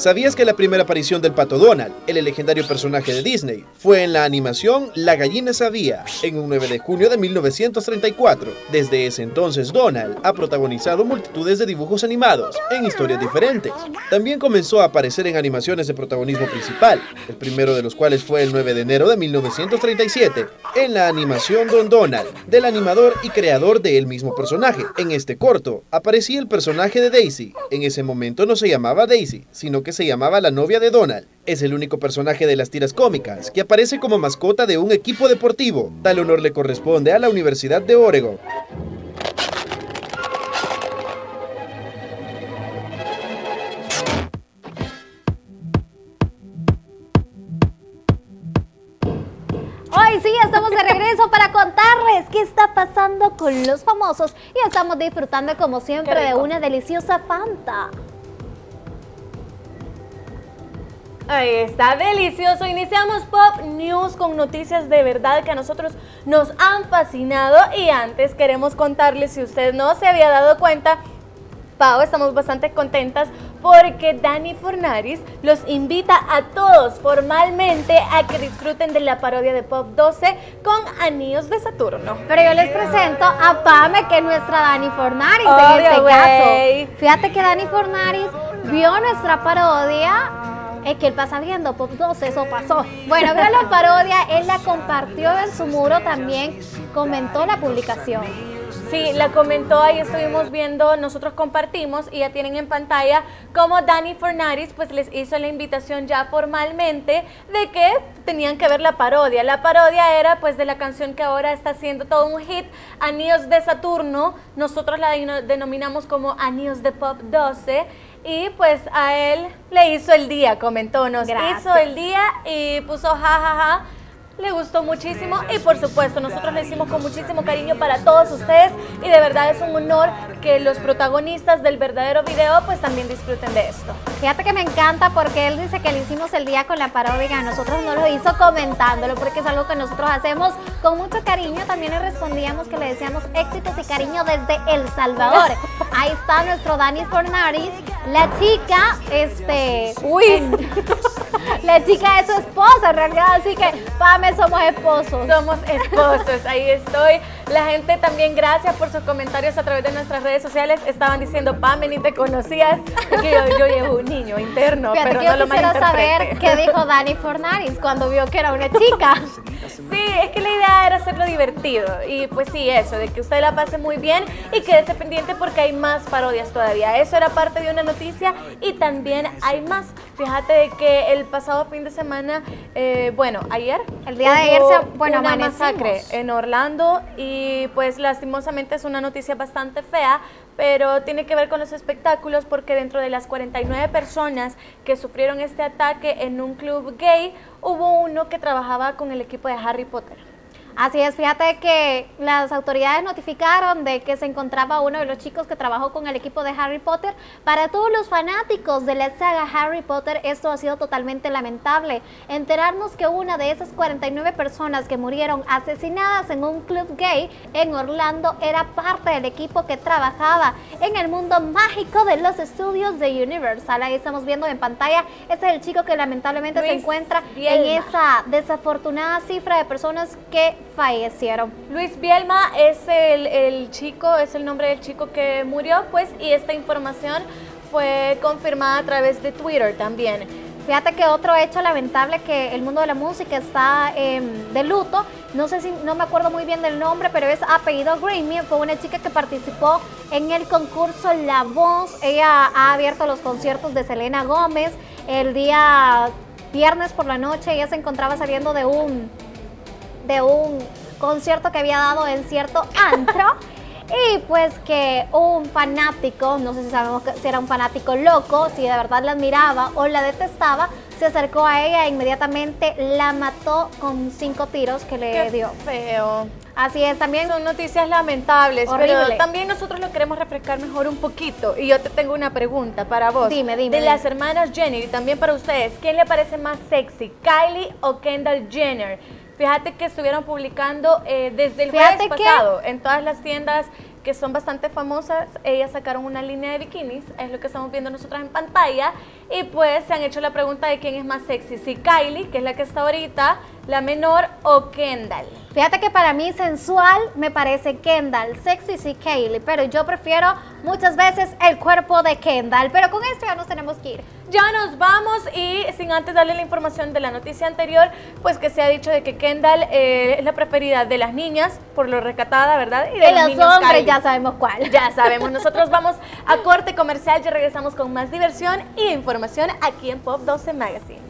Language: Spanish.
¿Sabías que la primera aparición del pato Donald, el legendario personaje de Disney, fue en la animación La gallina sabía, en un 9 de junio de 1934? Desde ese entonces Donald ha protagonizado multitudes de dibujos animados en historias diferentes. También comenzó a aparecer en animaciones de protagonismo principal, el primero de los cuales fue el 9 de enero de 1937, en la animación Don Donald, del animador y creador de el mismo personaje. En este corto aparecía el personaje de Daisy. En ese momento no se llamaba Daisy, sino que se llamaba la novia de Donald. Es el único personaje de las tiras cómicas que aparece como mascota de un equipo deportivo. Tal honor le corresponde a la Universidad de Oregon. Hoy sí, estamos de regreso para contarles qué está pasando con los famosos y estamos disfrutando como siempre de una deliciosa Fanta. Ahí está, delicioso. Iniciamos Pop News con noticias de verdad que a nosotros nos han fascinado y antes queremos contarles, si usted no se había dado cuenta, Pau, estamos bastante contentas porque Dani Fornaris los invita a todos formalmente a que disfruten de la parodia de Pop 12 con Anillos de Saturno. Pero yo les presento a Pame, que es nuestra Dani Fornaris en este caso. Fíjate que Dani Fornaris vio nuestra parodia es que él pasa viendo Pop 12, eso pasó. Bueno, vio la parodia, él la compartió en su muro también, comentó la publicación. Sí, la comentó, ahí estuvimos viendo, nosotros compartimos y ya tienen en pantalla como Dani Fornaris pues les hizo la invitación ya formalmente de que tenían que ver la parodia. La parodia era pues de la canción que ahora está haciendo todo un hit, Anillos de Saturno, nosotros la denominamos como Anillos de Pop 12 y pues a él le hizo el día, comentó, nos hizo el día y puso jajaja. Ja, ja, le gustó muchísimo y por supuesto nosotros le hicimos con muchísimo cariño para todos ustedes y de verdad es un honor que los protagonistas del verdadero video pues también disfruten de esto. Fíjate que me encanta porque él dice que le hicimos el día con la parodia, nosotros no lo hizo comentándolo porque es algo que nosotros hacemos con mucho cariño, también le respondíamos que le decíamos éxitos y cariño desde El Salvador. Ahí está nuestro Dani Fornaris, la chica, este... Uy. La chica es su esposa, en realidad, así que Pame, somos esposos. Somos esposos, ahí estoy. La gente también, gracias por sus comentarios a través de nuestras redes sociales. Estaban diciendo, Pame, ni te conocías, porque yo, llevo un niño interno, pero no lo quisiera saber qué dijo Dani Fornaris cuando vio que era una chica. Sí, es que la idea era hacerlo divertido. Y pues sí, eso, de que usted la pase muy bien y quédese pendiente porque hay más parodias todavía. Eso era parte de una noticia y también hay más. Fíjate que el pasado fin de semana, eh, bueno, ayer. El día de ayer se, bueno, una masacre en Orlando y pues lastimosamente es una noticia bastante fea, pero tiene que ver con los espectáculos porque dentro de las 49 personas que sufrieron este ataque en un club gay, hubo uno que trabajaba con el equipo de Harry Potter. Así es, fíjate que las autoridades notificaron de que se encontraba uno de los chicos que trabajó con el equipo de Harry Potter. Para todos los fanáticos de la saga Harry Potter, esto ha sido totalmente lamentable. Enterarnos que una de esas 49 personas que murieron asesinadas en un club gay en Orlando era parte del equipo que trabajaba en el mundo mágico de los estudios de Universal. Ahí estamos viendo en pantalla, ese es el chico que lamentablemente se encuentra en esa desafortunada cifra de personas que fallecieron. Luis Bielma es el, chico, es el nombre del chico que murió, pues, y esta información fue confirmada a través de Twitter también. Fíjate que otro hecho lamentable que el mundo de la música está em, de luto, no sé si, no me acuerdo muy bien del nombre, pero es apellido Grammy, fue una chica que participó en el concurso La Voz, ella ha abierto los conciertos de Selena Gómez, el día viernes por la noche ella se encontraba saliendo de un de un concierto que había dado en cierto antro. Y pues que un fanático, no sé si sabemos si era un fanático loco, si de verdad la admiraba o la detestaba, se acercó a ella e inmediatamente la mató con cinco tiros que le Qué dio. feo. Así es, también. Son noticias lamentables, pero también nosotros lo queremos refrescar mejor un poquito. Y yo te tengo una pregunta para vos. Dime, dime. De las hermanas Jenner y también para ustedes, ¿quién le parece más sexy, Kylie o Kendall Jenner? Fíjate que estuvieron publicando eh, desde el jueves pasado en todas las tiendas que son bastante famosas, ellas sacaron una línea de bikinis, es lo que estamos viendo nosotros en pantalla, Y pues se han hecho la pregunta de quién es más sexy, si Kylie, que es la que está ahorita, la menor, o Kendall. Fíjate que para mí sensual me parece Kendall, sexy sí Kylie, pero yo prefiero muchas veces el cuerpo de Kendall. Pero con esto ya nos tenemos que ir. Ya nos vamos y sin antes darle la información de la noticia anterior, pues que se ha dicho de que Kendall eh, es la preferida de las niñas, por lo recatada, ¿verdad? Y de, los, hombres ya sabemos cuál. Ya sabemos. Nosotros vamos a corte comercial, ya regresamos con más diversión y aquí en Pop 12 Magazine.